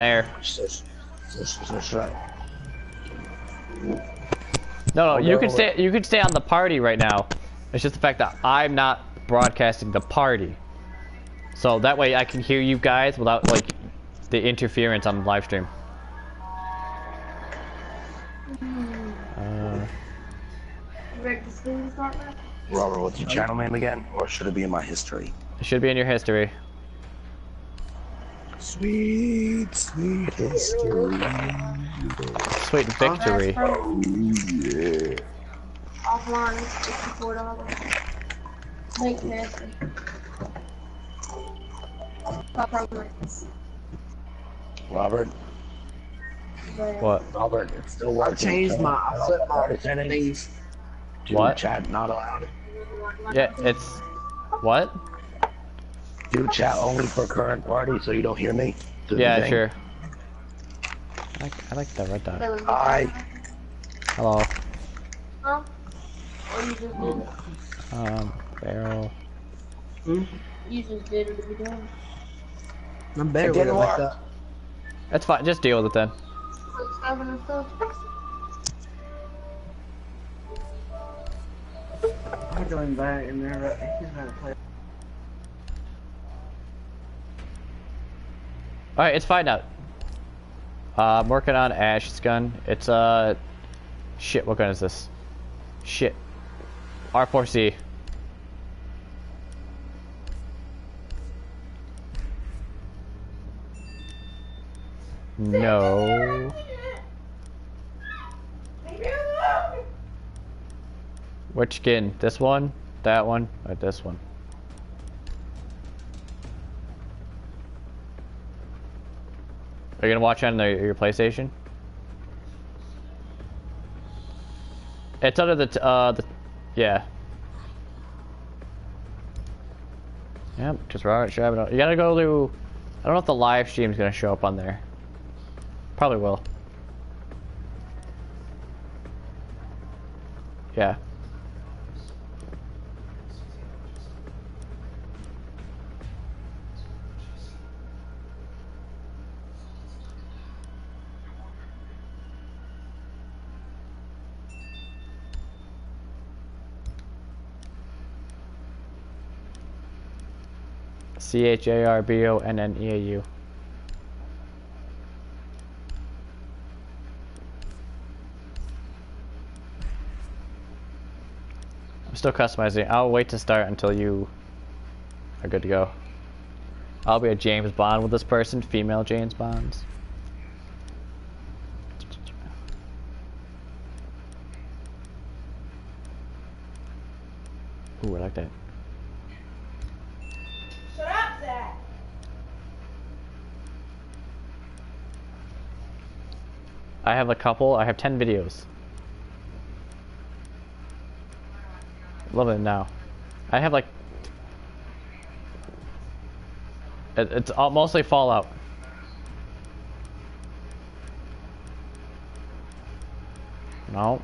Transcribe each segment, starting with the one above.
there. No, no, Oh, you no, can stay. You can stay on the party right now. It's just the fact that I'm not broadcasting the party, so that way I can hear you guys without like the interference on the live stream. Uh, Rick, the screen start now? Robert, what's your channel name again? Or should it be in my history? it should be in your history. Sweet, sweet history. Sweet victory. Yeah. Offline, sixty-four dollars. Link master. Pop. Robert, What? Robert, it's still I working. changed my, I set my settings. settings. What? chat not allowed. Yeah, it's what? Do chat only for current party so you don't hear me. Do Yeah, thing. sure. I like, I like the red dot. Hi. Hello. Huh? Or you just did it? Um, barrel. You just did it to. I'm better with it like that. That's fine. Just deal with it then. Like stabbing and stuff. I'm going back in there. He's gonna play. All right, it's fine now. Uh, I'm working on Ash's gun. It's uh, shit. What gun is this? Shit. R4C. No. Which skin? This one? That one? Or this one? Are you gonna watch on the, your PlayStation? It's under the uh the yeah. Yep, just Robert Charbonneau. You gotta go to. I don't know if the live stream's gonna show up on there. Probably will. Yeah. C H A R B O N N E A U. I'm still customizing. I'll wait to start until you are good to go. I'll be a James Bond with this person, female James Bonds. Ooh, I like that. Shut up, Zach. I have a couple. I have 10 videos. Love it now. I have like. It, it's all, mostly Fallout. No.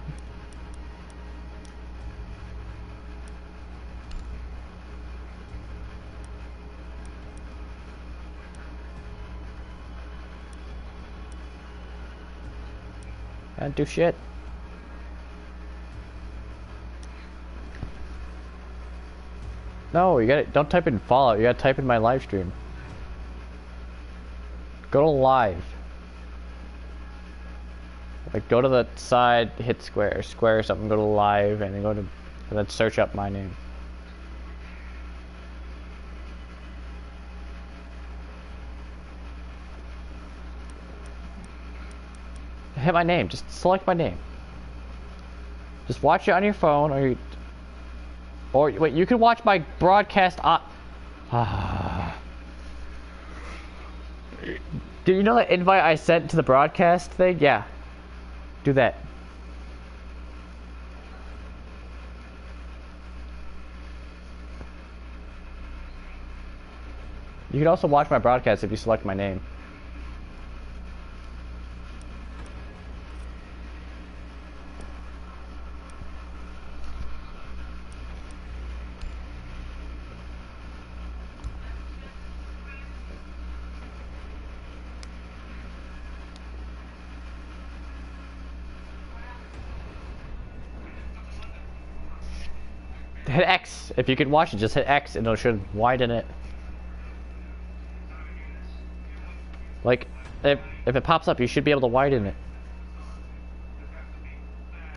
Can't do shit. No, you gotta don't type in Fallout. You gotta type in my live stream. Go to live. Like go to the side, hit square, square something. Go to live, and then go to, and then search up my name. Hit my name. Just select my name. Just watch it on your phone, or you, or wait. You can watch my broadcast on. Ah. Do you know that invite I sent to the broadcast thing? Yeah. Do that. You can also watch my broadcast if you select my name. Hit X. If you can watch it, just hit X and it should widen it. Like, if, if it pops up, you should be able to widen it.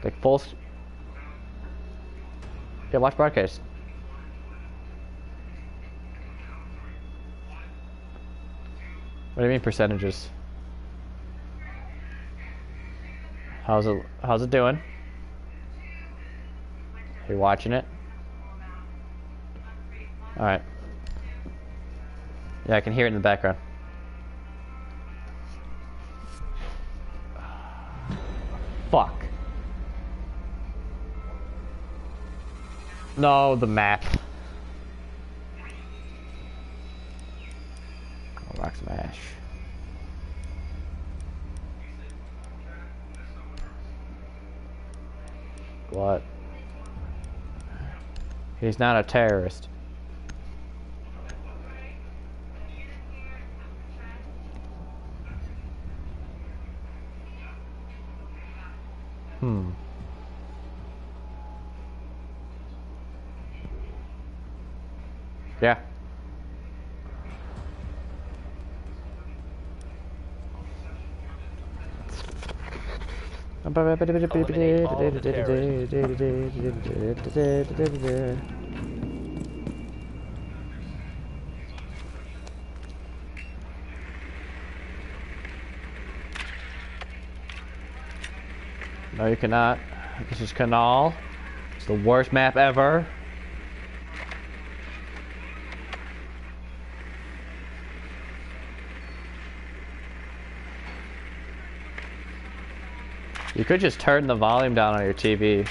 Like full... Yeah, watch broadcast. What do you mean percentages? How's it how's it doing? Are you watching it? Alright. Yeah, I can hear it in the background. Fuck. No, the map. Rock smash. What? He's not a terrorist. Hmm. Yeah. No, you cannot. This is Canal. It's the worst map ever. You could just turn the volume down on your TV.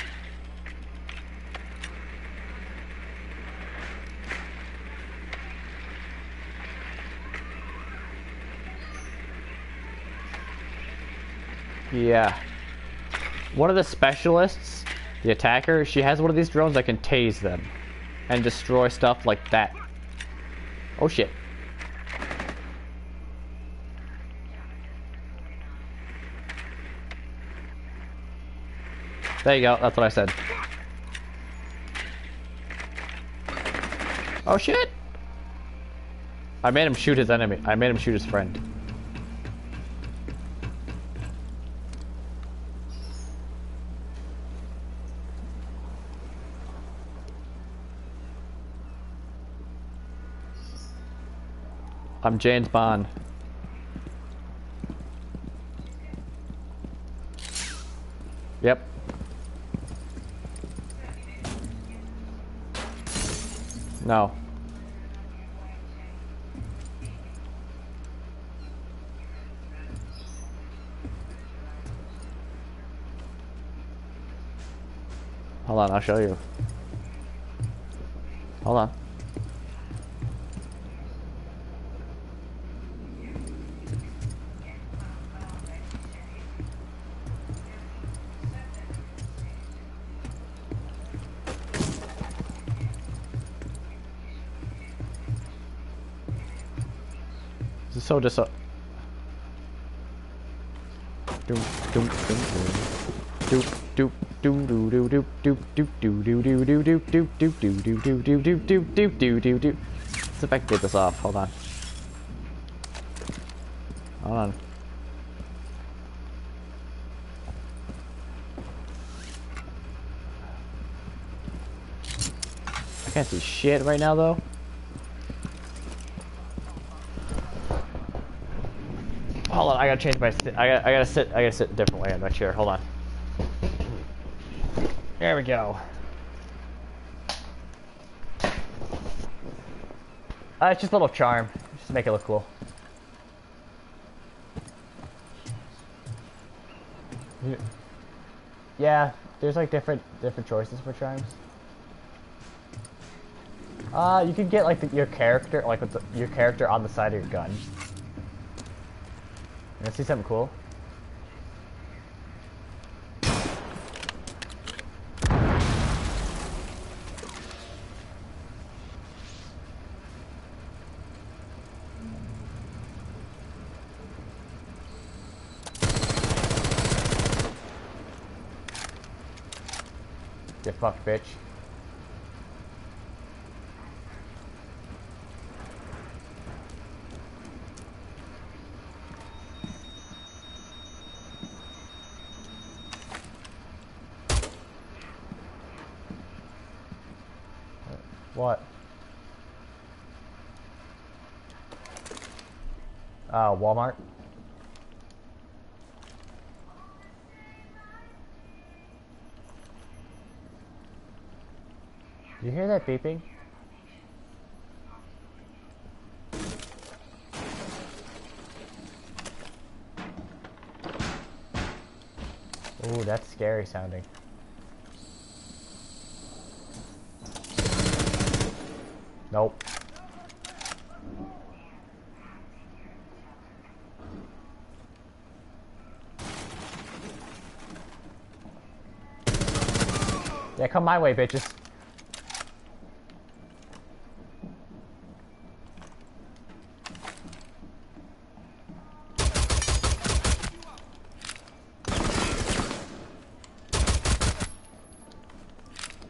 Yeah. One of the specialists, the attacker, she has one of these drones that can tase them and destroy stuff like that. Oh shit. There you go, that's what I said. Oh shit! I made him shoot his enemy. I made him shoot his friend. I'm James Bond. Yep. No. Hold on, I'll show you. Hold on. So dis. Doom. Doop, doop, doop, doo, doo, doop, doop, doop, doo, doo, doo, doo, doop, doop, doop, doo, doo, doo, doo, doop, doop, doop, doo, doo, doo. Let's see if I this off. Hold on. Hold on. I can't see shit right now, though. Hold on, I gotta change my. I gotta, I gotta sit. I gotta sit a different way on my chair. Hold on. There we go. Uh, it's just a little charm, just to make it look cool. Yeah, there's like different different choices for charms. Uh, you could get like the, your character, like with the, your character on the side of your gun. Wanna see something cool? Get fucked, bitch. What? Uh, Walmart. You hear that beeping? Ooh, that's scary sounding. Nope. Come my way, bitches.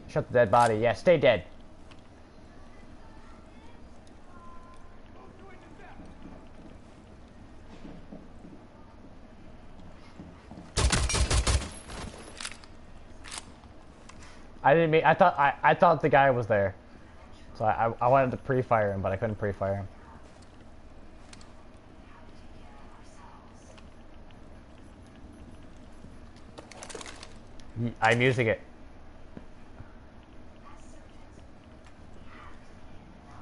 Shut the dead body. Yeah, stay dead. I didn't mean. I thought. I, I thought the guy was there, so I, I wanted to pre-fire him, but I couldn't pre-fire him. I'm using it.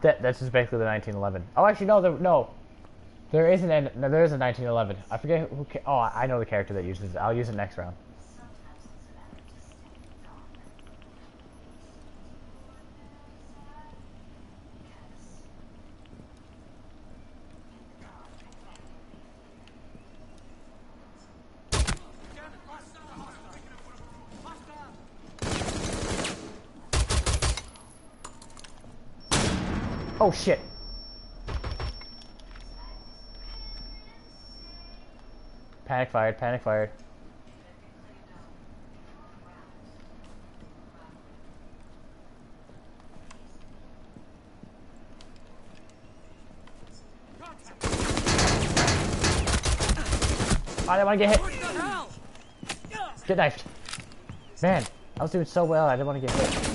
That that's just basically the 1911. Oh, actually, no, there, no. There isn't. An, no, there is a 1911. I forget who. Oh, I know the character that uses it. I'll use it next round. Oh shit. Panic fired, panic fired. I didn't want to get hit. Get knifed. Man, I was doing so well, I didn't want to get hit.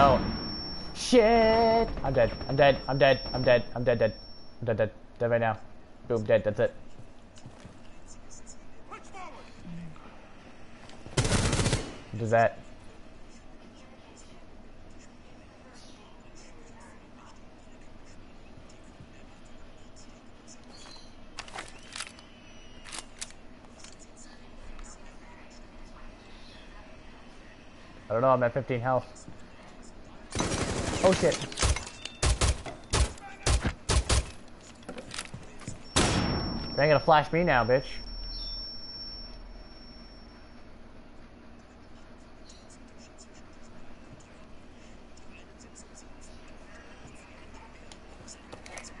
Don't. Shit! I'm dead. I'm dead. I'm dead. I'm dead. I'm dead. Dead. I'm dead. Dead. Dead right now. Boom. Dead. That's it. Is that? I don't know. I'm at 15 health. Oh shit. They ain't gonna flash me now, bitch.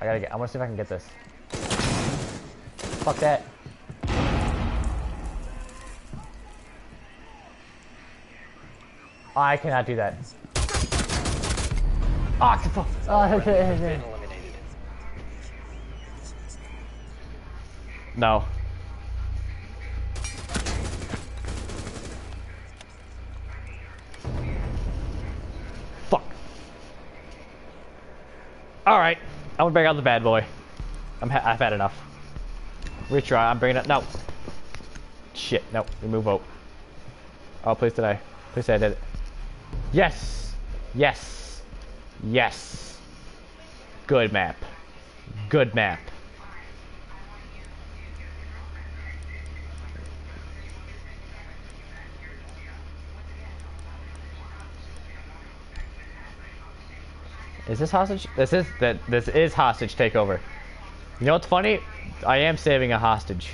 I gotta get. I wanna see if I can get this. Fuck that. I cannot do that. Ah, fuck. Oh, okay, okay. No. Fuck. Alright. I'm gonna bring out the bad boy. I'm ha I've had enough. Retry. I'm bringing it. No. Shit. No. Remove vote. Oh, please did I? Please say I did it. Yes. Yes. Yes. Good map. Good map. Is this hostage? This is that. This is hostage takeover. You know what's funny? I am saving a hostage.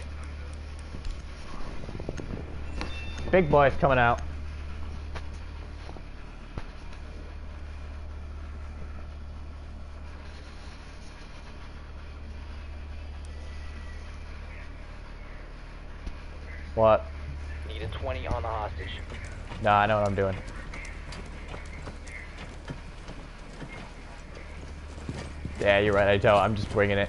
Big boy's coming out. Nah, I know what I'm doing. Yeah, you're right, I tell. I'm just winging it.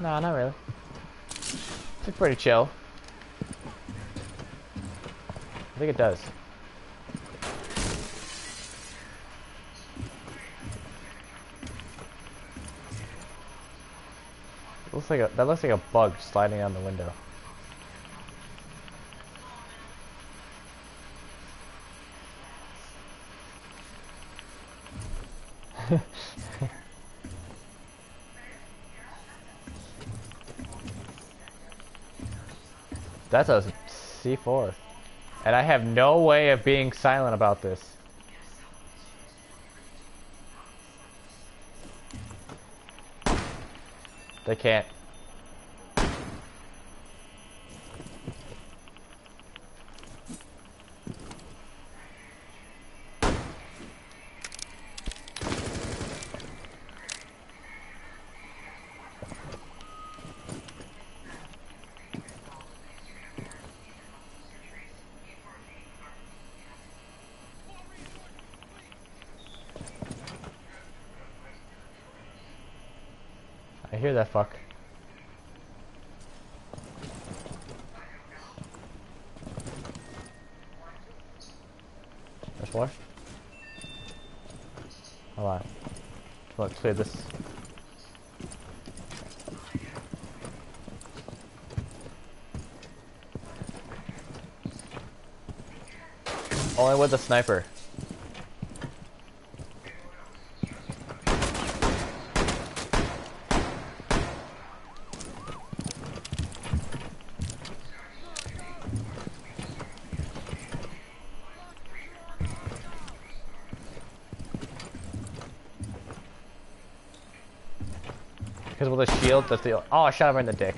No, not really. It's pretty chill. I think it does. Looks like a that looks like a bug sliding on the window. That's a C4. And I have no way of being silent about this. They can't. I hear that fuck. There's more? Hold on. Let's clear this. With the sniper. Because with a shield, that's the. Oh, I shot him in the dick.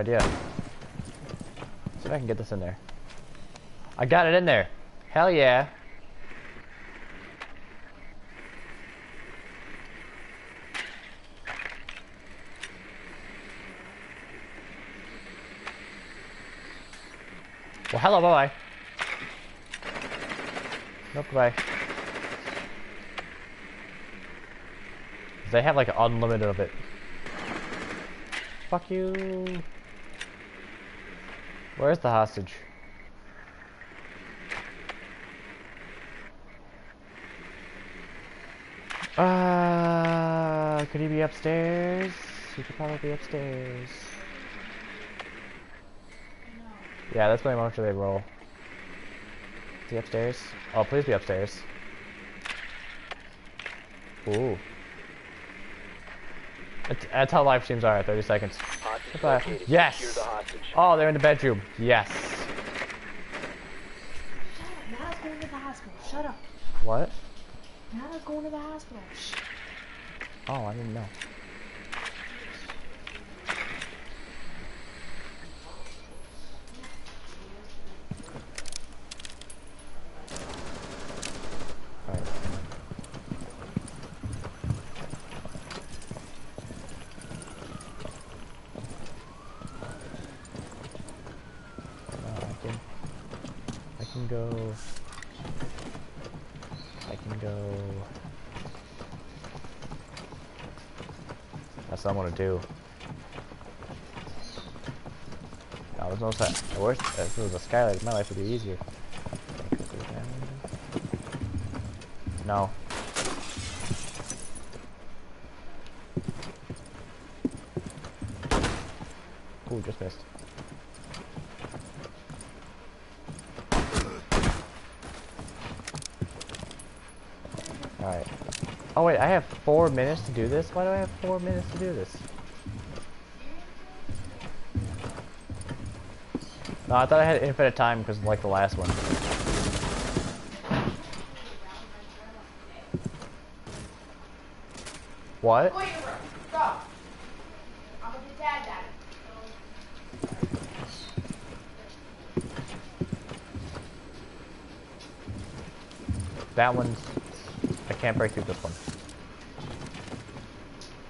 Idea. See if I can get this in there. I got it in there. Hell yeah. Well, hello, bye-bye. Nope, bye. They have like an unlimited of it. Fuck you. Where's the hostage? Uh, could he be upstairs? He could probably be upstairs. Yeah, that's my after they roll. Is he upstairs? Oh, please be upstairs. Ooh. That's, that's how live streams are, 30 seconds. Hostage Goodbye. located. Yes! The. Oh, they're in the bedroom. Yes. Nana's going to the hospital. Shut up. What? Nana's going to the hospital. Shh. Oh, I didn't know. Alright. Uh, I can, I can go. I can go. I'm gonna do. No, set. The worst, if it was a skylight, my life would be easier. No. Ooh, just missed. Alright. Oh wait, I have four minutes to do this? Why do I have four minutes to do this? No, I thought I had infinite time because like the last one. What? Go in your room. Go. I'm gonna be dad daddy. That one's... I can't break through this one.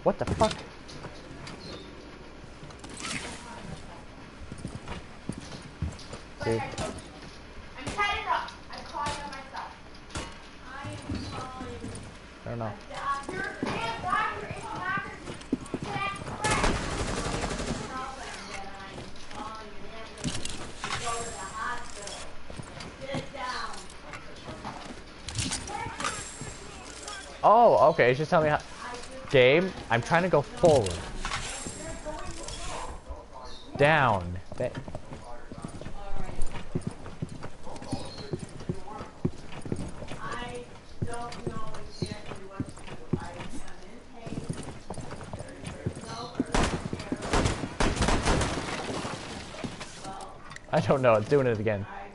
What the fuck? See? I'm tied up. I'm calling on myself. I am calling. I don't know. Uh, your damn doctor is not that correct. Tell them that I'm calling an ambulance to go to the hospital. Sit down. Oh, okay. It's just telling me how... Game, I'm trying to go forward. Down. I don't know. It's doing it again. I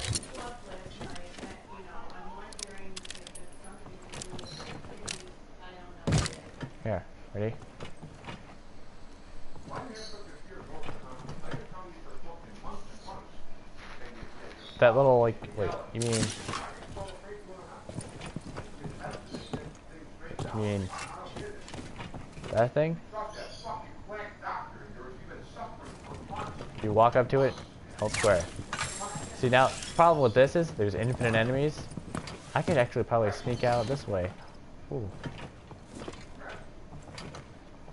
slept last night, and, you know, I'm wondering if it's something to do with kidneys. I don't know. Here. Ready? That little, like... Wait. You mean... You mean... That thing? You walk up to it, hold square. See now, problem with this is there's infinite enemies. I could actually probably sneak out this way. Ooh.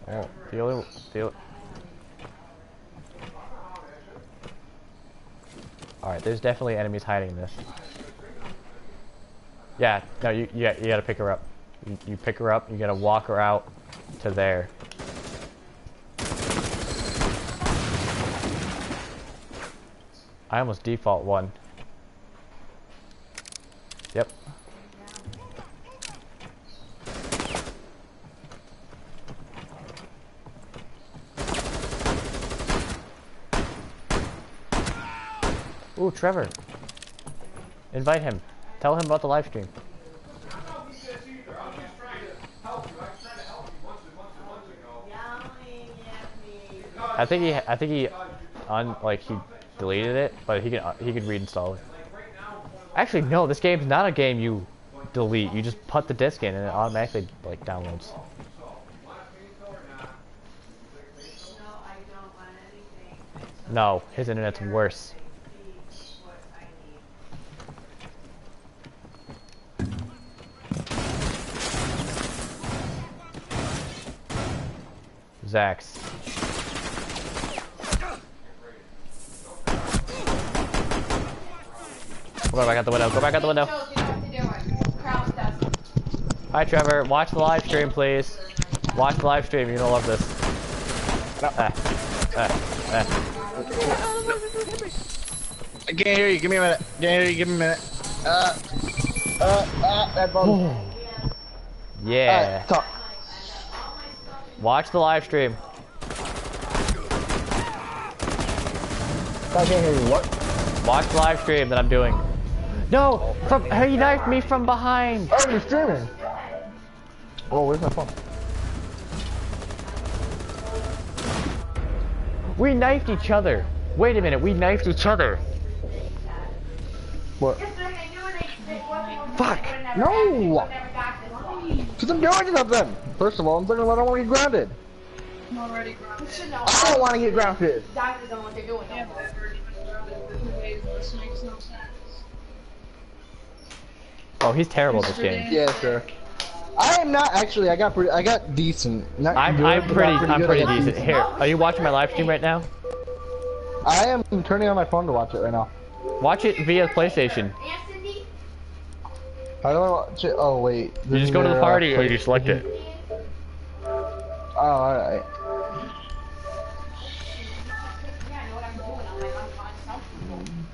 Oh, the only, the Alright, there's definitely enemies hiding in this. Yeah, no, you, you, you gotta pick her up. You, you pick her up, you gotta walk her out to there. I almost default one. Yep. Ooh, Trevor. Invite him. Tell him about the live stream. I think he, I think he, on like he deleted it, but he can, uh, he could reinstall it. Actually, no. This game's not a game you delete. You just put the disc in and it automatically like downloads. No, his internet's worse. Zax. Go back out the window. Go back out the window. Shows you what to do. Kraus does. Hi, Trevor. Watch the live stream, please. Watch the live stream. You're gonna love this. No. Ah, ah, ah. I can't hear you. Give me a minute. I Can't hear you. Give me a minute. Uh, uh, uh, that bug. Yeah. Uh, talk. Watch the live stream. I can't hear you. What? Watch the live stream that I'm doing. No! From he knifed me from behind. Oh, you're streaming. Oh, where's my phone? We knifed each other. Wait a minute. We knifed each other. What? Yes, sir, they knew they- they wasn't- Fuck. they would've never No. got- they would've never. Because I'm doing something. First of all, I'm thinking I don't want to get grounded. You should know. I don't want to get grounded. Doctors know what they're doing. Yeah, but I've Oh, he's terrible at this game. Yeah, sure. I am not actually. I got pretty. I got decent. Not I'm, good, I'm but pretty, I'm pretty I got decent. Here, are you watching my live stream right now? I am turning on my phone to watch it right now. Watch it via PlayStation. And Cindy, How do I watch it? Oh wait. You just go to the party or you select it. Oh, alright. yeah, I know what I'm doing. I'm like, I'm on something.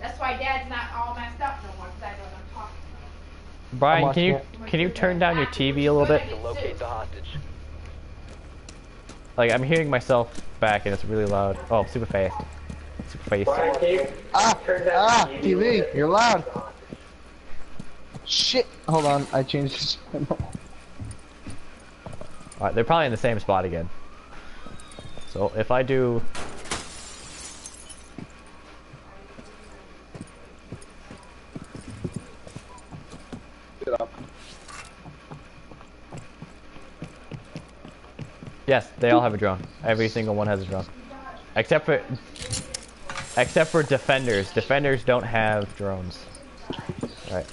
That's why Dad's not all messed up no more, because I know what I'm talking about. Brian, can you watching can you turn down your TV a little bit? To locate the hostage. Like I'm hearing myself back and it's really loud. Oh, super fast. Super fast. Ah, ah, TV, you're loud. Shit. Hold on, I changed this. Alright, they're probably in the same spot again. So if I do Yes, they all have a drone. Every single one has a drone. Except for except for defenders. Defenders don't have drones. Alright.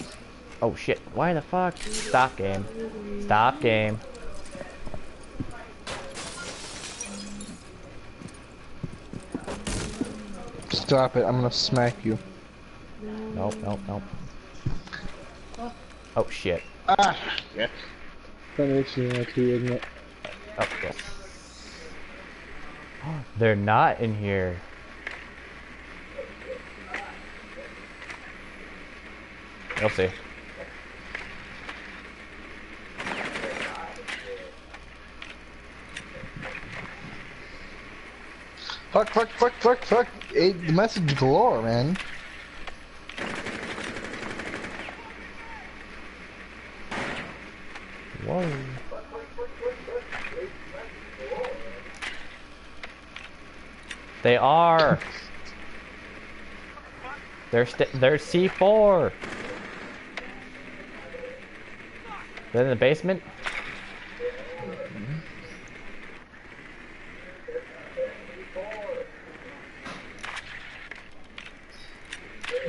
Oh shit. Why the fuck? Stop game. Stop game. Stop it, I'm gonna smack you. Nope, nope, nope. Oh shit. Ah! Yes. That makes you want to, isn't it? Oh yes. They're not in here. You'll see. Fuck, fuck, fuck, fuck, fuck. Hey, the message galore, man. Whoa. They are. They're st they're C4. They're in the basement.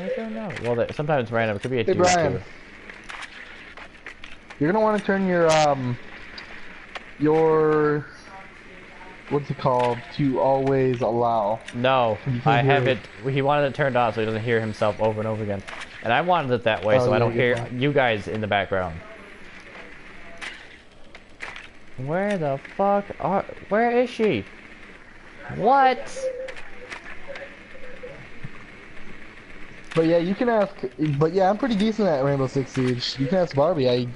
I don't know. Well, sometimes it's random. It could be a Hey, Brian. too. You're gonna want to turn your, um, your, what's it called, to always allow. No, I have it. it. He wanted it turned off so he doesn't hear himself over and over again. And I wanted it that way Oh, so I don't hear you guys in the background. Where the fuck are? Where is she? What? But yeah, you can ask, but yeah, I'm pretty decent at Rainbow Six Siege. You can ask Barbie, I,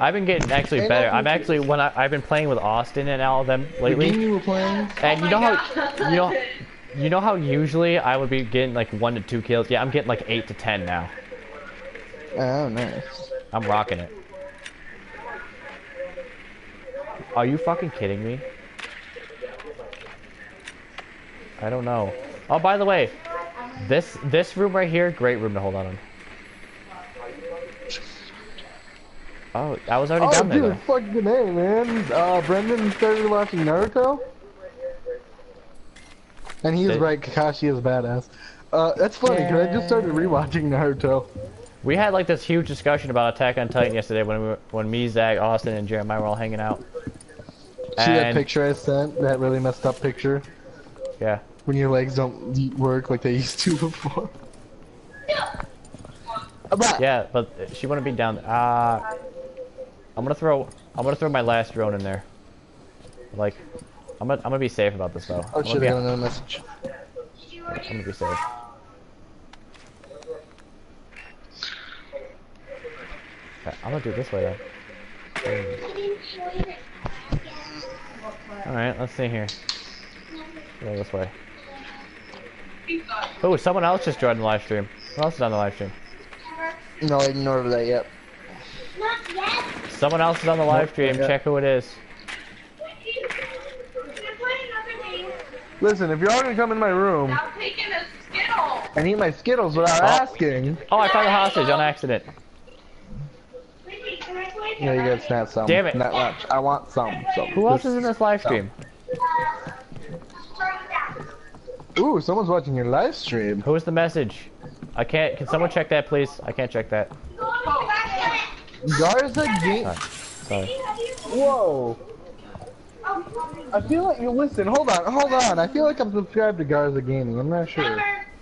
I've been getting actually better. I'm actually when I, I've been playing with Austin and all of them the game lately. you were playing, And Oh you know my how you know you know how usually I would be getting like one to two kills. Yeah, I'm getting like eight to ten now. oh, nice. I'm rocking it. Are you fucking kidding me? I don't know. Oh, by the way, this this room right here, great room to hold on. in. Oh, I was already Oh, down there. dude, though. fucking name, man. Uh, Brendan started watching Naruto. And he's right, Kakashi is badass. Uh, that's funny, because I just started rewatching Naruto. We had like this huge discussion about Attack on Titan yesterday when we were, when me, Zach, Austin, and Jeremiah were all hanging out. See that And- picture I sent? That really messed up picture? Yeah. When your legs don't work like they used to before. Yeah, but she wouldn't be down. Uh, I'm gonna throw. I'm gonna throw my last drone in there. Like, I'm gonna. I'm gonna be safe about this though. Oh I'm shit, gonna I be, got another message. I'm gonna be safe. Okay, I'm gonna do it this way then. All right, let's see here. Go this way. Oh, someone else just joined the live stream. Who else is on the live stream? No, I ignored that yet. Not yet. Someone else is on the live stream. yeah. Check who it is. Can I play another game? Listen, if you're all gonna come in my room Stop taking a skittle. and eat my Skittles without Oh. asking, Oh, I found the hostage on accident. Wait, wait, can I play you know, you guys can some. Damn it. Not much. I want some. So. Who else is in this live stream? Ooh, someone's watching your live stream. Who is the message? I can't. Can someone check that, please? I can't check that. Garza Game. Sorry. Whoa. I feel like you listen. Hold on, hold on. I feel like I'm subscribed to Garza Gaming. I'm not sure.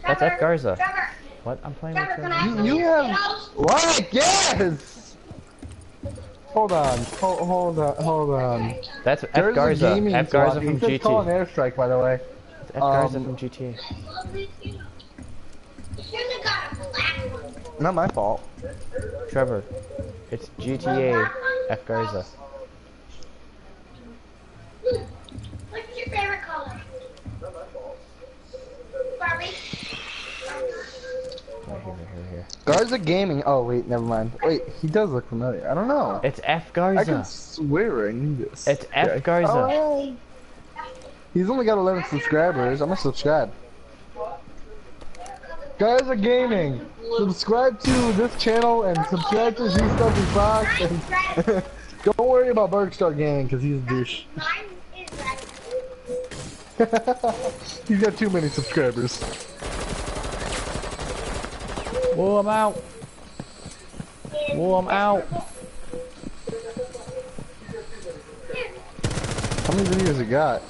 That's F Garza. What? I'm playing with her. You, you have what? Yes. Hold on. Hold, hold on. Hold on. That's F Garza Garza. Gaming. F Garza from He says call an airstrike, by the way. It's F Garza Um, from GTA. Should've got a black one. Not my fault. Trevor. It's GTA F Garza. What's your favorite color? Barbie. Right here, here, here. Garza Gaming. Oh wait, never mind. Wait, he does look familiar. I don't know. It's F Garza. can swear I knew this. It's F Garza. Oh. He's only got 11 subscribers. I'm gonna subscribe. Garza Gaming. Subscribe to this channel and subscribe to Z Stuffy Fox and Don't worry about Bergstar Gaming because he's a douche. Mine is ready. he's got too many subscribers. Whoa, I'm out. Whoa, I'm out. How many videos you got?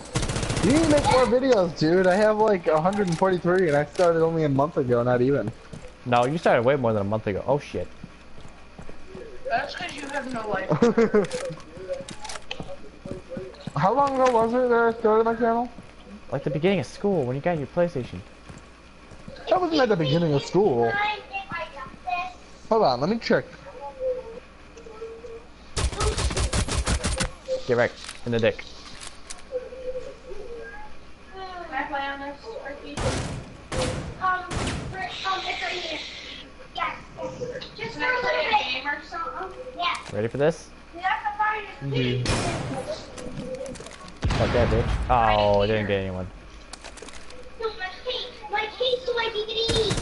You need to make more videos, dude. I have like 143 and I started only a month ago, not even. No, you started way more than a month ago. Oh shit. That's because you have no life. How long ago was it that I started my channel? Like the beginning of school when you got your PlayStation. That wasn't at the beginning of school. Mine, if I got this. Hold on, let me check. Get wrecked in the dick. Can I play on? Um, for, um, it's right here. Yes. Just for Can little bit. game or something? Yes. Ready for this? You have to find it. Fuck that bitch. Oh, I didn't get anyone. No, my cake. My cake so I can eat.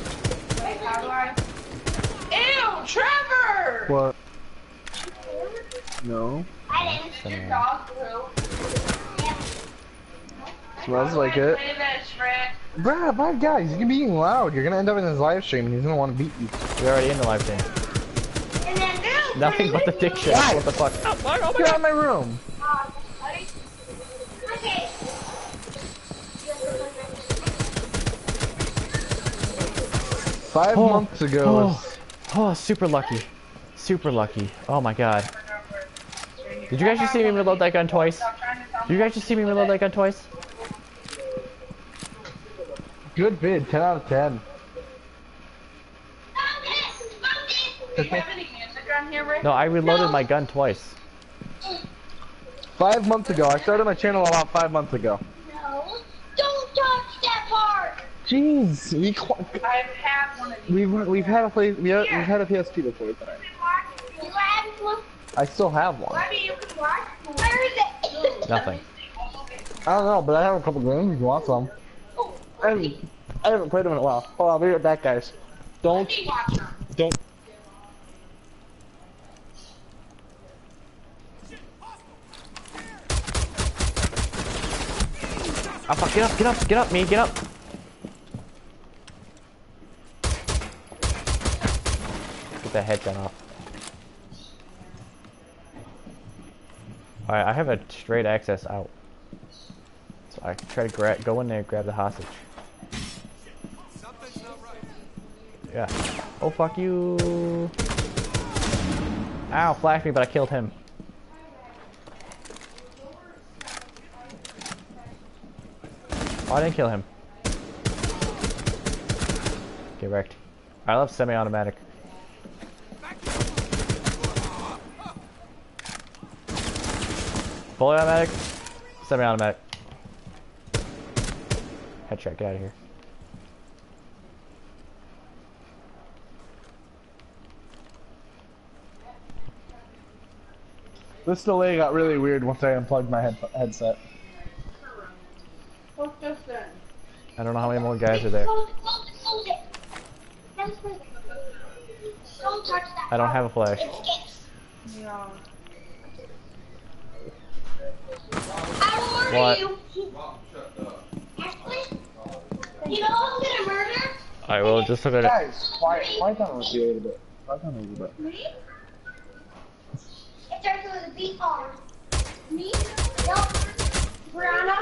Wait, how do I? Ew, Trevor! What? No. I didn't. Your dog poo. Smells like I it. Play. Bruh, my guys, you can be eating loud. You're gonna end up in his live stream and he's gonna want to beat you. We're already in the live stream. Nothing but the dick shit. What the fuck? Oh, fuck, oh my Get out of my room. Okay. Five Oh, months ago. Oh, oh, super lucky. Super lucky. Oh my god. Did you guys just see me reload that gun twice? Stop trying to tell Did you guys just see me reload that gun twice? Good vid, 10 out of 10. Do you have any music on here, Rick? No, I reloaded my gun twice. Five months ago. I started my channel about five months ago. No. Don't touch that part. Jeez, We I've had one of these. we've we've had a play we have, we've had a PS2 before tonight. You have one? I still have one. Maybe you can watch. Where is it? Nothing. I don't know, but I have a couple games you want some. I haven't, I haven't played them in a while. On, I'll be right back, guys. Don't don't. Oh fuck, get up, get up, get up, me, get up. Get that headgun off. Alright, I have a straight access out. So I try to go in there and grab the hostage. Yeah. Oh fuck you. Ow, flashed me, but I killed him. Oh, I didn't kill him. Get wrecked. I love semi-automatic. Fully automatic, semi-automatic. Headshot, get out of here. This delay got really weird once I unplugged my head headset. What's this then? I don't know how many more guys are there. I don't have a flash. It sticks. No. I will What? you. You know who's gonna murder? Alright, well, just look at it. Guys, quiet, quiet down with you a little bit. Quiet down a little bit. It starts with a B R. Me? No. Brianna?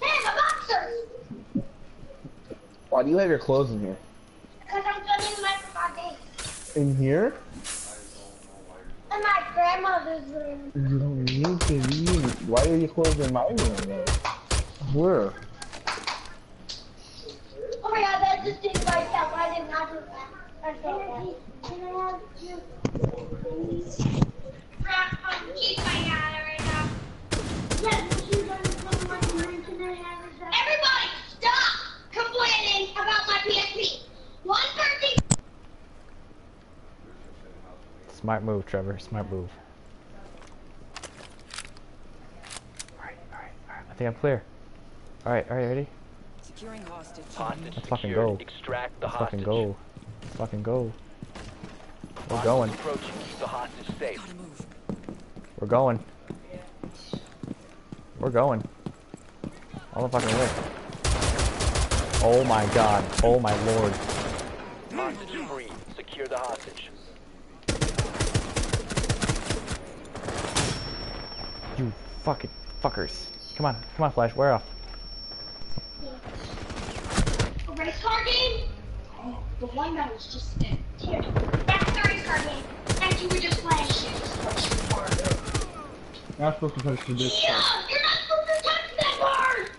Hey, my boxers! Why do you have your clothes in here? Because I'm filming the microphone. In here? In my grandmother's room. You don't need to leave. Why are your clothes in my room though? Where? Oh my god, that just did myself. I did not do that. I felt that. Smart move, Trevor. Smart move. Alright, alright, alright. I think I'm clear. Alright, alright, ready? Securing hostage. Hostage Let's fucking secured. go. Extract the Let's hostage. fucking go. Let's fucking go. We're Hostiles going. Approaching. Keep the hostage safe. Gotta move. We're going. We're going. All the fucking way. Oh my god. Oh my lord. Hostage free. Secure the hostage. You fucking fuckers. Come on. Come on, Flash. Wear off. A race car game? The one that was just in. Here. That's the race car game. That you were just playing. Not supposed to touch the disc. Yeah, you're not supposed to touch that part.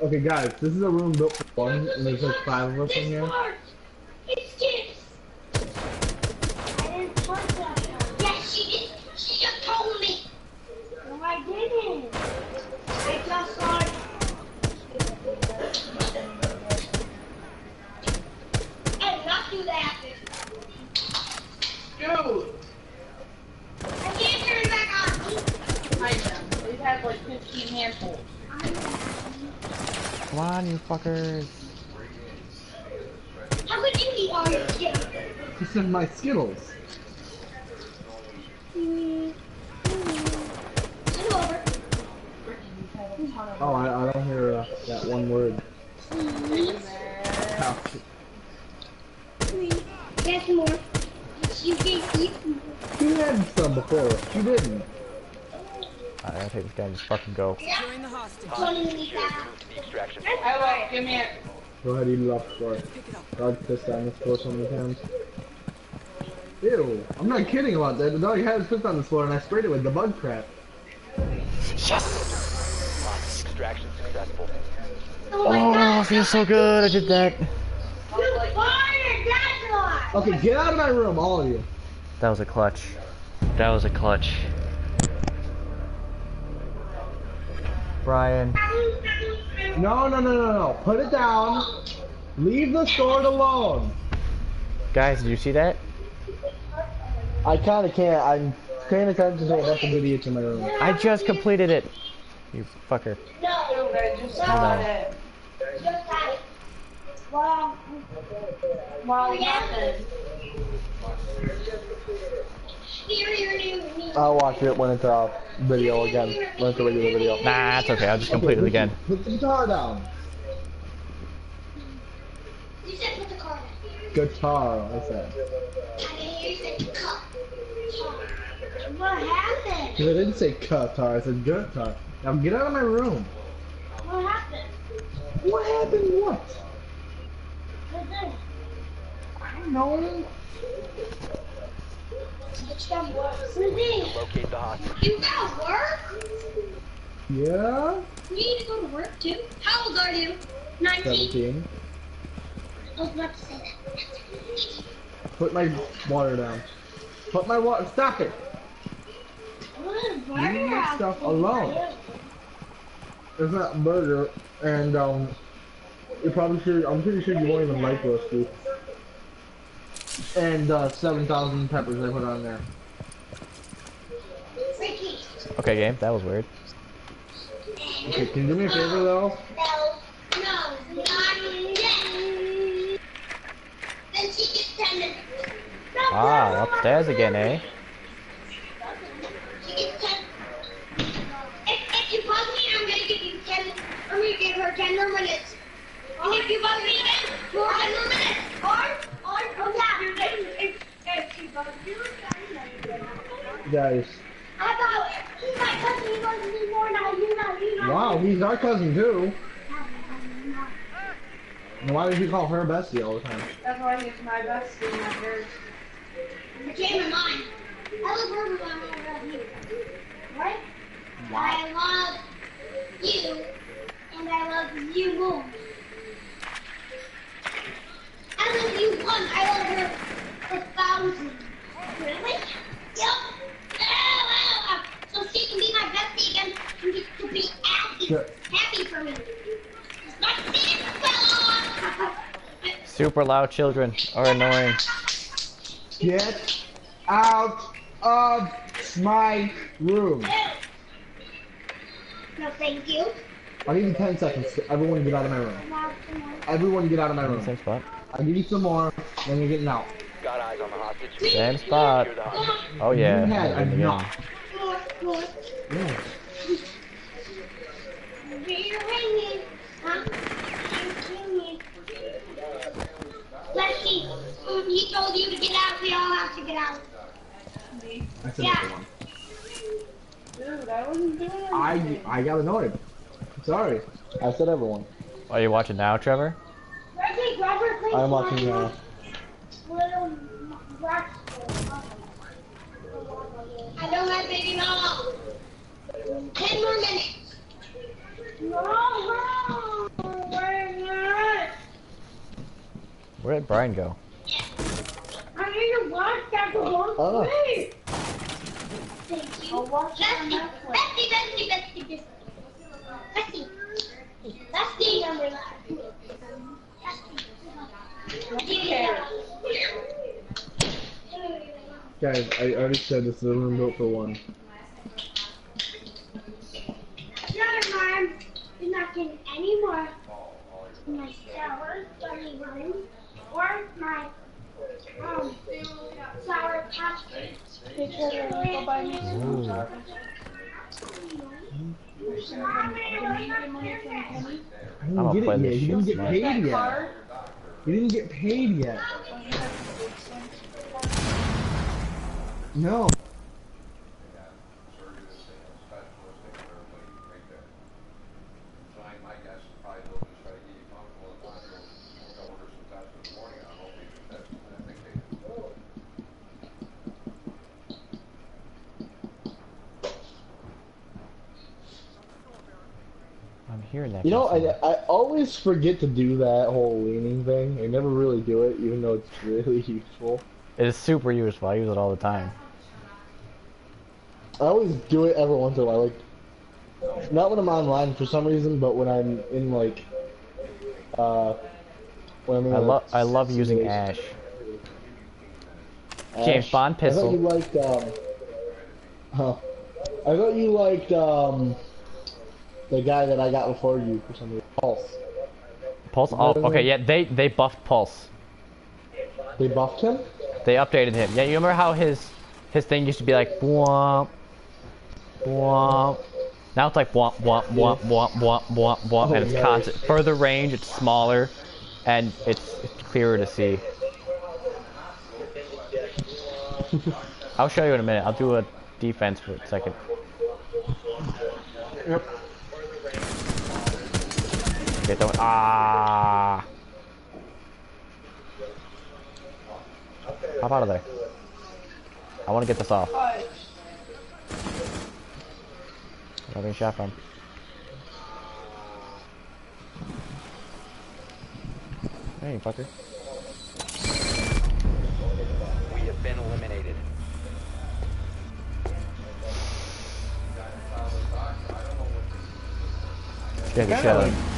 Okay, guys, this is a room built for one, and there's like five of us in here. part. It's. I didn't touch that part. Yes, she did. She just told me. No, I didn't. I just saw it. I did not do that. Dude! I can't turn it back on. I know. We've had like 15 handfuls. Come on, you fuckers. How could you eat all your chips? This is my Skittles. Mm-hmm. Mm-hmm. Send over. Oh, I, I don't hear uh, that one word. Mm-hmm. Ow. Get some more. You can eat some more. She had some before. She didn't. Alright, I'll take this guy and just fucking go. Don't even Hostage eat secure. that. Move to the extraction wait, give me it. Go ahead, eat it off the floor. Dog pissed on this floor so many times. Ew, I'm not kidding about that. The dog had his piss on this floor and I sprayed it with the bug crap. Hostage extraction successful. Oh my Oh, god. feels so good. I did that. You fired that. Okay, get out of my room, all of you. That was a clutch. That was a clutch. Brian. No, no, no, no, no. Put it down. Leave the sword alone. Guys, did you see that? I kinda can't. I'm paying attention to enough idiots in my room. I just completed it. You fucker. No. Dude, I just No. got it. Just got it. Well, Well, Yeah. I'll watch it when it's a video again. When it's a regular video. Nah, it's okay. I'll just complete it again. Put the guitar down. You said put the car down. Guitar, I said. I didn't hear you said cut. What happened? Because I didn't say guitar, I said guitar. Now get out of my room. What happened? What happened? What? What's this? I don't know. Switch them work. Susie, Locate the hostage. you got work? Yeah? You need to go to work too? How old are you? 19? 17. I was about to say that. Put my water down. Put my water. Stop it. What a Leave my stuff alone. It's not burger, and um, you probably should. I'm pretty sure you won't even like roast beef. And uh, 7,000 peppers I put on there. Ricky. Okay, game. That was weird. Okay, can you do me a favor though? No, no, not. Then she gets 10 minutes. No, Ah, no, no, upstairs no, again, no. eh? She gets 10. If, if you bug me, I'm gonna give you 10. I'm gonna give her 10 more minutes. And if you bug me again, more 10 more minutes. Or, or, oh yeah. If, if she bugs you again, Guys. I thought he's my cousin. He bugs me more now. You know, you know. Wow, he's our cousin too. And why did you call her bestie all the time? That's why he's my bestie, not yours. Became a mine. I love her when I love you. Right? I love you, and I love you more. I love you one. I love her a thousand. Really? Yep. Ow, ow, ow. So she can be my bestie again and get to be happy, Sure. happy for me. It's not this fella. Uh, Super loud children are annoying. Get out of my room. No, thank you. I'll give you 10 seconds. Everyone get out of my room. Everyone get out of my room. Same spot. I'll give you some more, then you're getting out. Got eyes on the hostage. Same spot. Secure the hostage. Oh yeah. You had again. enough. What? Yeah. You're ringing. Huh? You're ringing. Leslie, um, he told you to get out. We all have to get out. I said Yeah. everyone. Dude, I wasn't doing it. I I got annoyed. Sorry. I said everyone. Are you watching now, Trevor? I'm watching uh Little. I don't have baby mama. Ten more minutes. No, we're. Where did Brian go? I need to watch that for one Oh. plate. Thank you. I'll watch Bestie, bestie, bestie, bestie, bestie. Bestie. Bestie number nine. Bestie. Guys, I already said this is a room built for one. Your mom is not getting any more in my sour bunny room or my um sour patch kids. Because I'm gonna buy me some Ooh. chocolate. Get money from Penny? I didn't I'ma get play it yet. this He didn't get paid yet. He didn't get paid yet. You. No. Hearing that. You know, I. I always forget to do that whole leaning thing. I never really do it, even though it's really useful. It is super useful. I use it all the time. I always do it every once in a while, like not when I'm online for some reason, but when I'm in like uh when I'm in I like, love I love using situation. Ash. James Bond pistol. I thought you liked um huh. I thought you liked um the guy that I got before you for some reason. Pulse. Pulse. Oh, okay. Yeah, they they buffed Pulse. They buffed him? They updated him. Yeah, you remember how his his thing used to be like womp womp. Now it's like womp womp womp womp womp womp womp, Oh, and it's constant. Further range, it's smaller, and it's, it's clearer to see. I'll show you in a minute. I'll do a defense for a second. Yep. Get that one. Ah. Hop out of there. I want to get this off. Alright. I'm being shot from. Hey, fucker. We have been eliminated. Scared the shit out of me.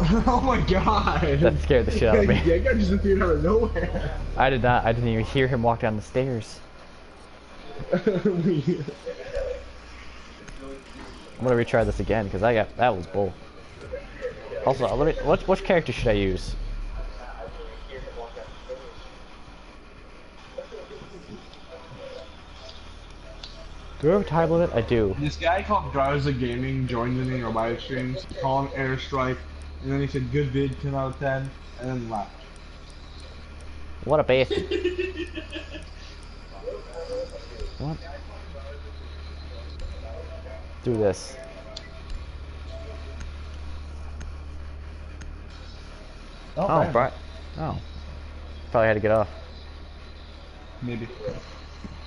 oh my god. That scared the shit out of me. that guy just appeared out of nowhere. I did not. I didn't even hear him walk down the stairs. I'm gonna retry this again because I got that was bull. Also, let me. What which character should I use? Do I have a time limit? I do. This guy called Garza Gaming joined in our live streams, called Airstrike, and then he said good vid, 10 out of 10, and then left. What a bastard. what? Do this. Oh, oh, man. Brian. Oh. Probably had to get off. Maybe.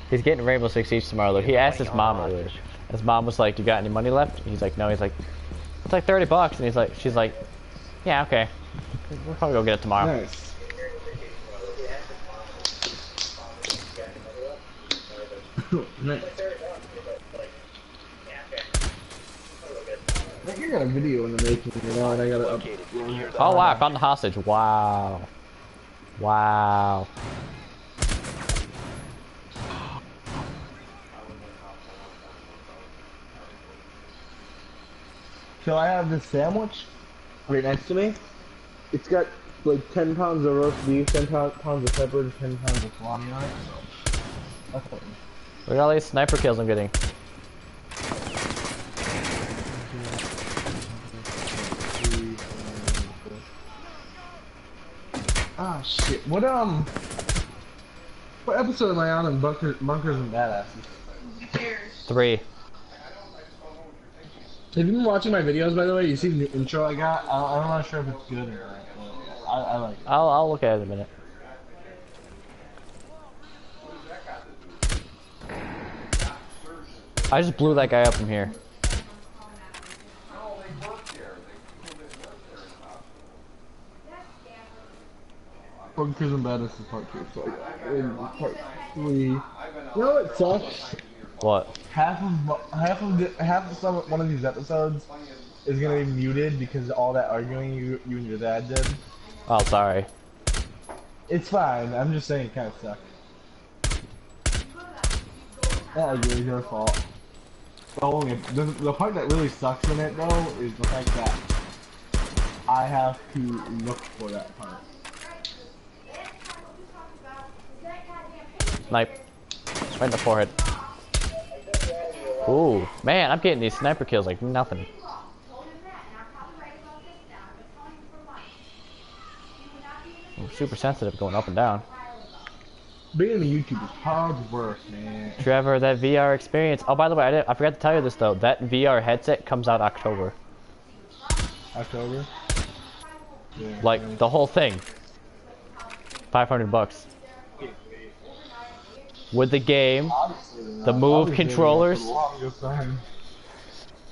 He's getting Rainbow Six Siege tomorrow, though. He asked his mom earlier. His mom was like, "You got any money left?" And he's like, "No." He's like, "It's like 30 bucks." And he's like, "She's like, yeah, okay. We'll probably go get it tomorrow." Nice. nice. I got a video in the making, you know, and I gotta up. Located. Secure the Oh wow! I found the hostage. Wow. Wow. So I have this sandwich right next to me. It's got like 10 pounds of roast beef, 10 pounds of pepper, 10 pounds of salami on it. So that's what Look at all these sniper kills I'm getting. Ah shit. What um? What episode am I on in Bunkers, Bunkers and Badasses? Three. Have you been watching my videos, by the way? You see the new intro I got? I, I'm not sure if it's good or not. I, I like it. I'll, I'll look at it in a minute. I just blew that guy up from here. Bunkers and Badasses part two. So in part three. You know what sucks? What? Half of half of the, half of some one of these episodes is gonna be muted because all that arguing you you and your dad did. Oh, sorry. It's fine. I'm just saying it kind of sucked. That is really your fault. The, only, the, the part that really sucks in it though is the fact that I have to look for that part. Snipe. Right in the forehead. Ooh, man, I'm getting these sniper kills like nothing. I'm super sensitive going up and down. Being a YouTuber is hard work, man. Trevor, that VR experience. Oh, by the way, I, did, I forgot to tell you this though. That VR headset comes out October. October. Yeah, Like the whole thing. 500 bucks. With the game, the move controllers.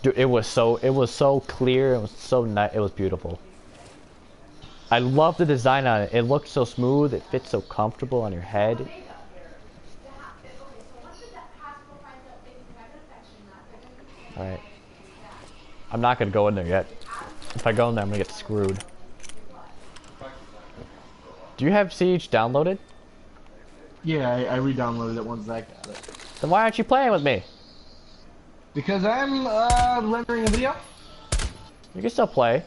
Dude, it was so it was so clear. It was so nice. It was beautiful. I love the design on it. It looks so smooth. It fits so comfortable on your head. All right. I'm not gonna go in there yet. If I go in there, I'm gonna get screwed. Do you have Siege downloaded? Yeah, I, I re-downloaded it once I got it. Then why aren't you playing with me? Because I'm uh, rendering a video. You can still play.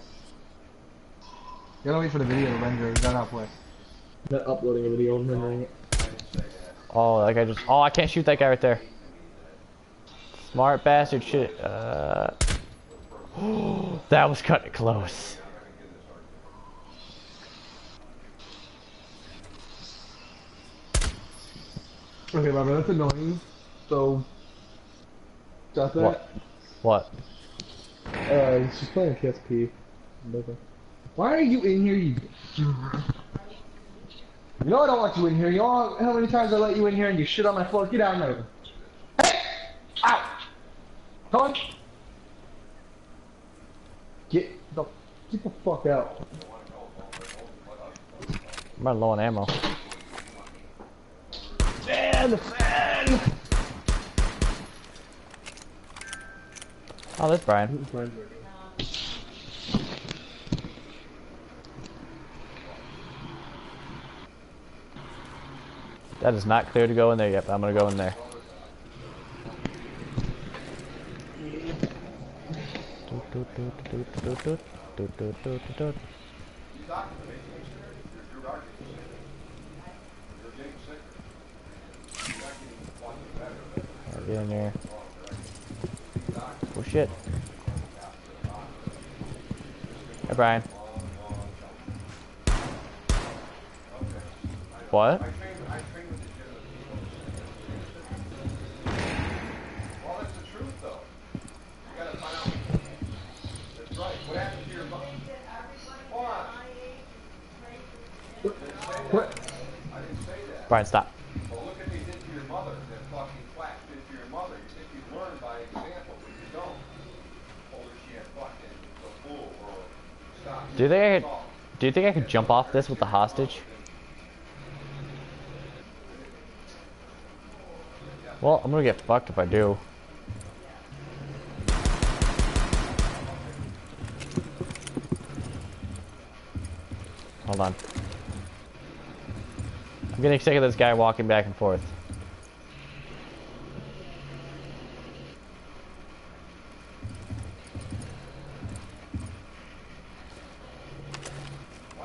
You Gotta wait for the video to render, then I'll play. Not uploading a video and rendering it. Oh, like I just. Oh, I can't shoot that guy right there. Smart bastard shit. Uh. that was cutting it close. Okay, Robert, that's annoying. So, got that? What? What? Uh, she's playing PSP. Why are you in here, you? You know I don't want you in here. You know how many times I let you in here and you shit on my floor? Get out of there. Hey! Ow! Come on. Get the get the fuck out. I'm running low on ammo. Oh, that's Brian. That is not clear to go in there yet, but I'm gonna go in there. Get in there. Oh shit. Hey Brian. What? What? Brian, stop. Well, look at what they did to your mother. That fucking quack did to your mother. You think you learn by example, but you don't. Told her she had fucking a fool or Do they? Do you think I could jump off this with the hostage? Well, I'm gonna get fucked if I do. Hold on. I'm getting sick of this guy walking back and forth.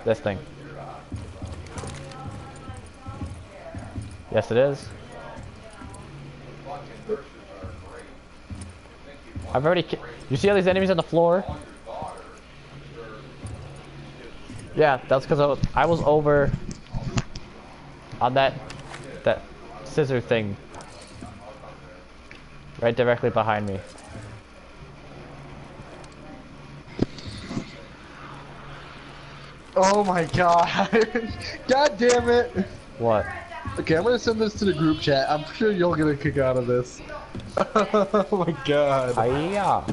This thing. Yes, it is. I've already. You see all these enemies on the floor? Yeah, that's because I was, I was over on that that scissor thing right directly behind me. Oh my god. god damn it. What? Okay, I'm gonna send this to the group chat. I'm sure you'll get a kick out of this. oh my god. Hiya!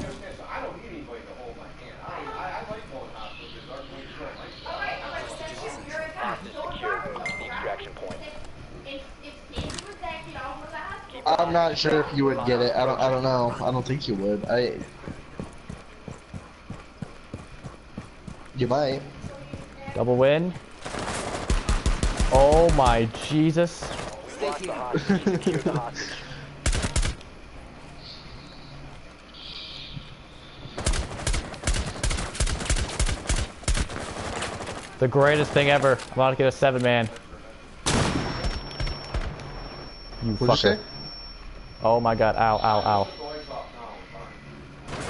I'm not sure if you would get it. I don't. I don't know. I don't think you would. I. You might. Double win. Oh my Jesus! The hostage. Secure the hostage. The greatest thing ever. I'm about to get a seven man. You What'd you fucker. say? Oh my god, ow, ow, ow.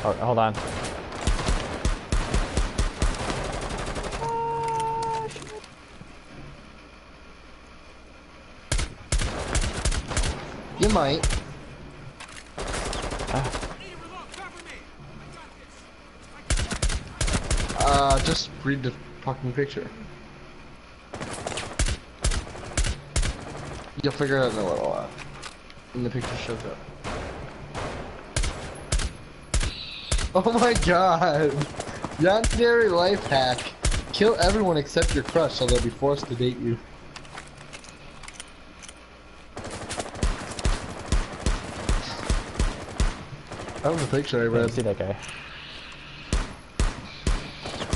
Oh, hold on. You might. Uh, just read the fucking picture. You'll figure it out in a little while. When the picture shows up. Oh my god! Yandere life hack. Kill everyone except your crush so they'll be forced to date you. That was a picture I I didn't see that guy.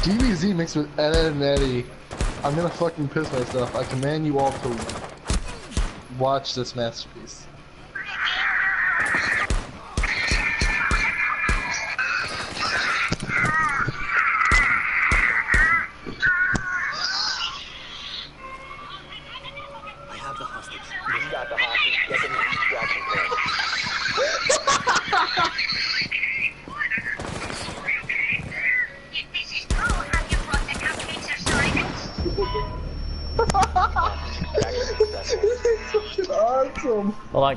DBZ mixed with Ed and Eddie. I'm gonna fucking piss myself. I command you all to watch this masterpiece.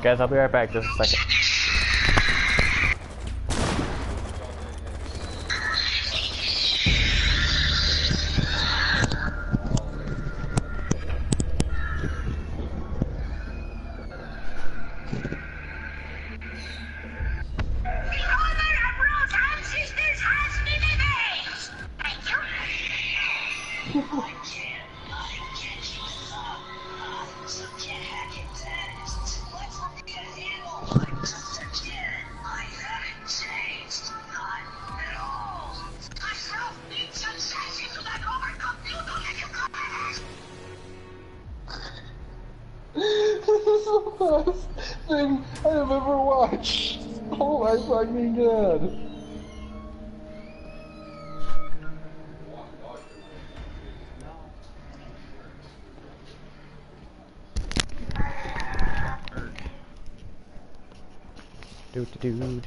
Guys. I'll be right back. Just a second.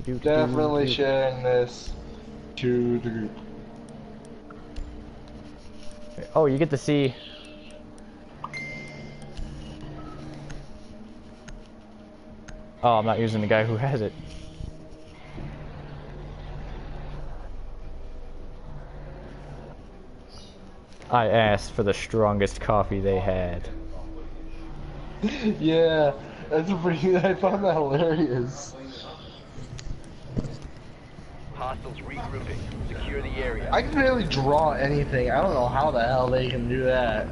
Do, do, do, do, Definitely sharing this to the group. Oh, you get to see. Oh, I'm not using the guy who has it. I asked for the strongest coffee they had. yeah, that's pretty. I found that hilarious. Hostiles regrouping. Secure the area. I can barely draw anything. I don't know how the hell they can do that.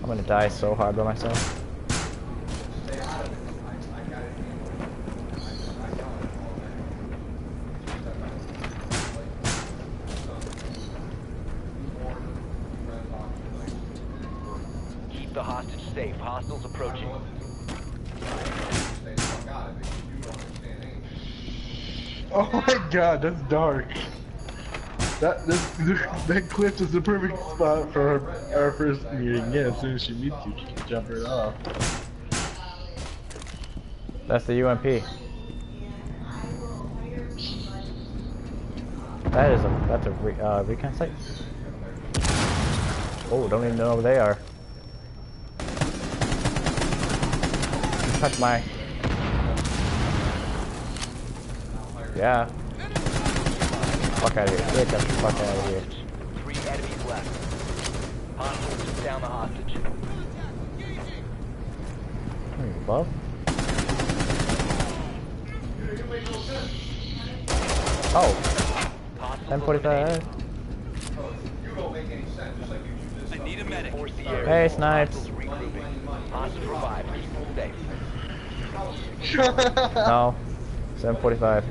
I'm gonna die so hard by myself. Keep the hostage safe. Hostiles approaching. Oh my god, that's dark. That this, that cliff is the perfect spot for our, our first meeting. Yeah, as soon as she meets you, she can jump right off. That's the UMP. That is a that's a re, uh, recon site. Oh, don't even know where they are. Touch my. Yeah. Fuck out of here. Get the fuck out of here. Three enemies left. Hostiles took down the hostage. Hmm, above? Oh, Hostiles 1045. You don't make any sense, just like you just. I need a medic. Force the area. Hey, Snipes. Hostiles revived. Keep them safe. No. 745.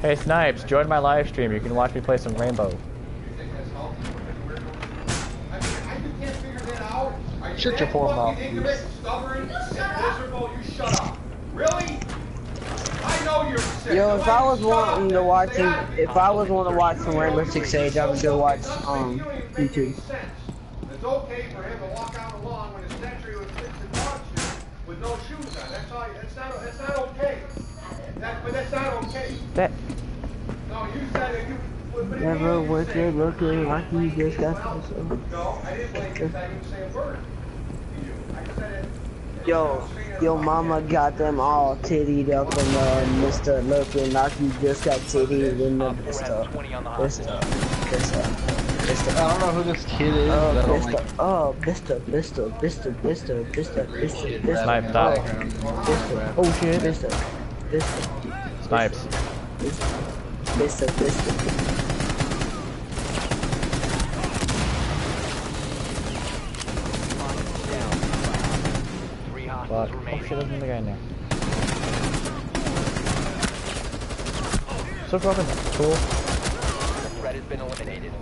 Hey, Snipes, join my live stream. You can watch me play some Rainbow. I can't figure that out. Are you Shut that your poor mouth, stubborn. You shut up. Really? I know you're sick. Yo, if I was wanting to watch, Say if I was wanting to watch some Rainbow Six Siege, I would go watch um YouTube. It's okay for him to walk out along when his sentry was fixing dog shit with no shoes on. That's all. That's not. That's not okay. That, but that's not okay. That. Never mean? went there looking like you just got this. No, I didn't like. I didn't word. to you. I. Yo, yo, mama got them all tittied up and uh, Mr. looking like you just got tittied in the Op 4 Mr. has 20 on the Mr. Mr. I don't know who this kid is. Oh, but Mr. like Oh, Mr. Mr. Mr. Mr. Mr. Mr. Mr. Snipe top. Mr. Oh shit. Mr. Mr. Snipes. Mr. Down. Three Fuck. Oh shit, there's another guy in there. So broken. Cool. Threat has been eliminated.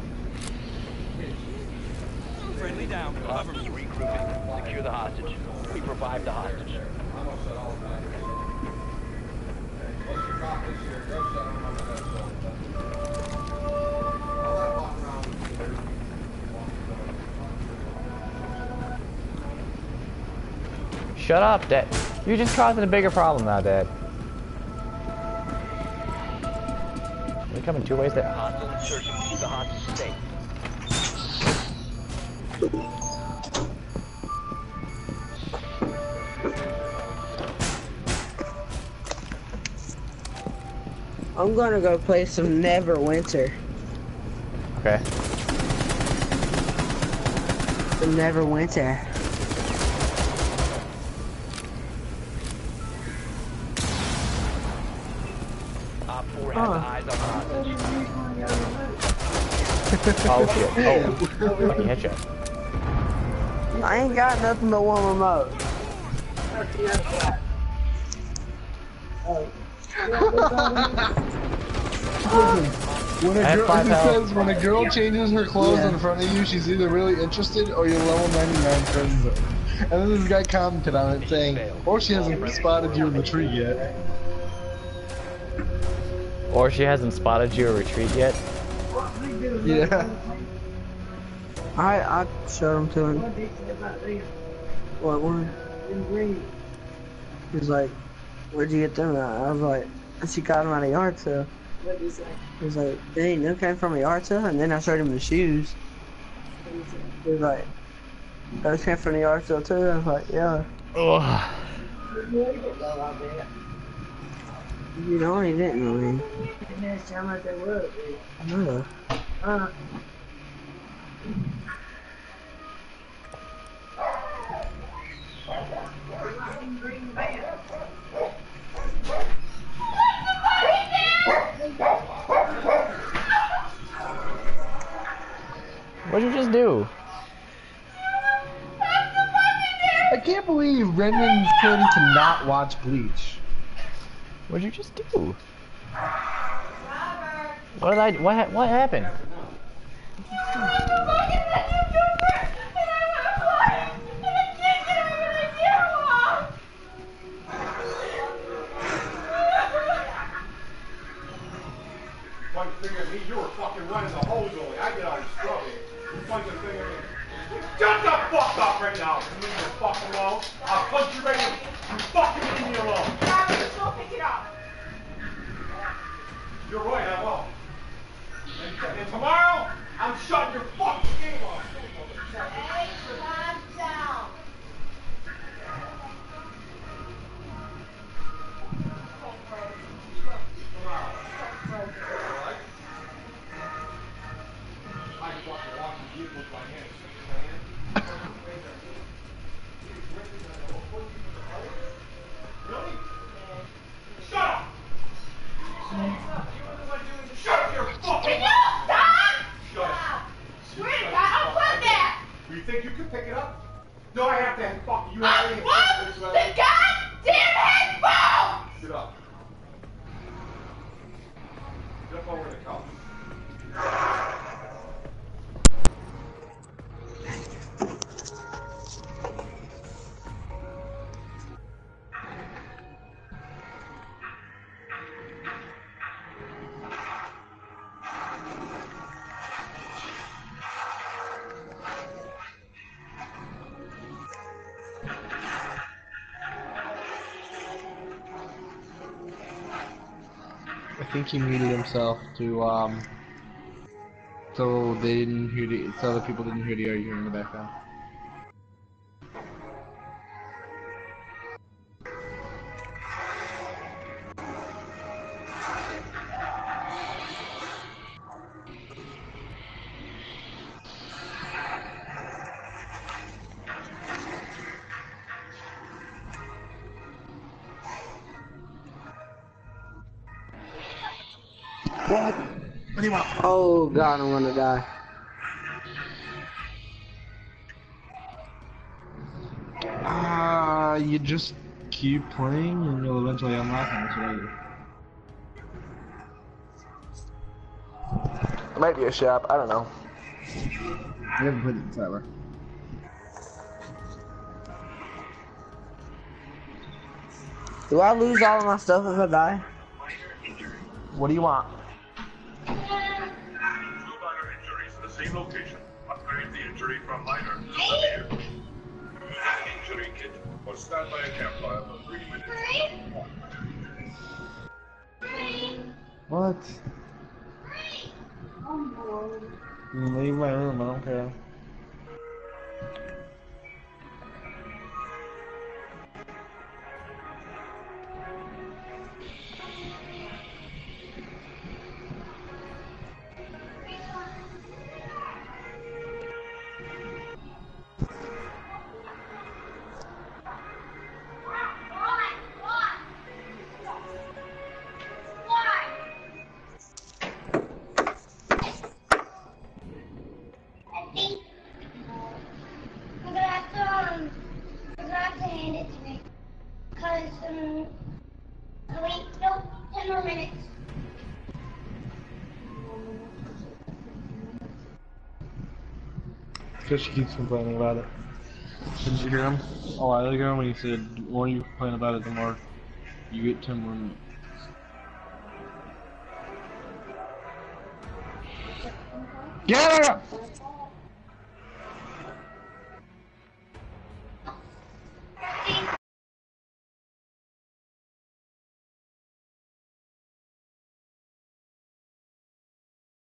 Friendly down. Hostiles regrouping. Secure the hostage. Revived the hostage. Shut up, Dad. You're just causing a bigger problem now, Dad. We're coming two ways there. I'm gonna go play some Neverwinter. Okay. Some Neverwinter. Op 4 has Huh. eyes on the hostage. Oh shit. Oh. Fucking headshot. I ain't got nothing but one remote. When a I have girl, five health. says when a girl changes her clothes Yeah. in front of you, she's either really interested or you're level 99 friends with. And then this guy commented on it saying, or she hasn't spotted you in the tree yet. Or she hasn't spotted you or retreat yet. Yeah. I I showed him to him. What one? He's like, where'd you get them at? I was like, she got them at a yard sale. He was like, dang, them came from a yard sale? And then I showed him the shoes. He was like, those came from the yard sale too? I was like, yeah. Ugh. You know, he didn't know me. No. What'd you just do? I can't believe Brendan's claiming to not watch Bleach. What'd you just do? What did I? What? What happened? One finger at me. You were fucking running the hose only. I get out and scrub it. You point the finger at. Shut the fuck up right now. You leave me the fuck alone. I'll punch you right in. You fucking leave me alone. Go pick it up. You're right, I will. And, and tomorrow, I'm shutting your fucking think you can pick it up? Do I have to fuck you ah, have want himself to um so they didn't hear the so other people didn't hear the argument in the background. What do you want? Oh god, I'm gonna die. Ah, you just keep playing and you'll eventually unlock them. That's what I do. It might be a shop. I don't know. I haven't played it in forever. Do I lose all of my stuff if I die? What do you want? Stand by a campfire for three minutes. What? You can leave my room, I don't care. Fish keeps complaining about it. Didn't you hear him a while ago when he said, the more you complain about it, the more you get 10 more minutes. Get out!